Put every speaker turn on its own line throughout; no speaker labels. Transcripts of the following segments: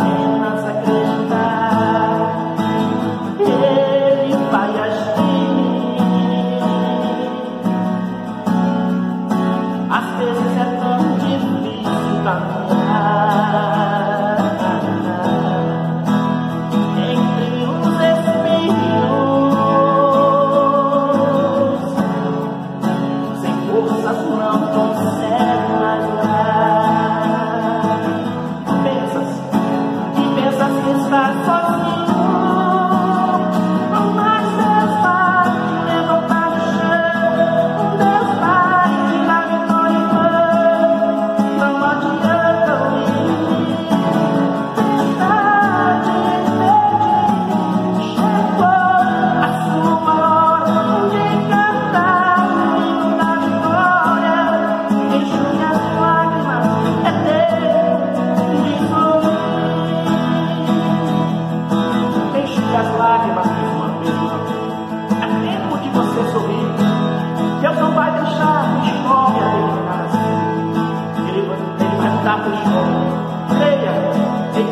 in my my soul.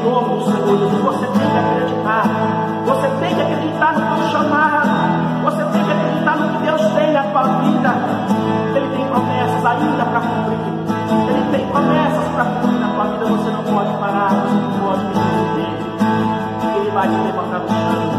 novo dos você tem que acreditar. Você tem que acreditar no teu chamado. Você tem que acreditar no que Deus tem na tua vida. Ele tem promessas ainda para cumprir. Ele tem promessas para cumprir na tua vida. Você não pode parar, você não pode desistir. Ele vai te levantar do chão.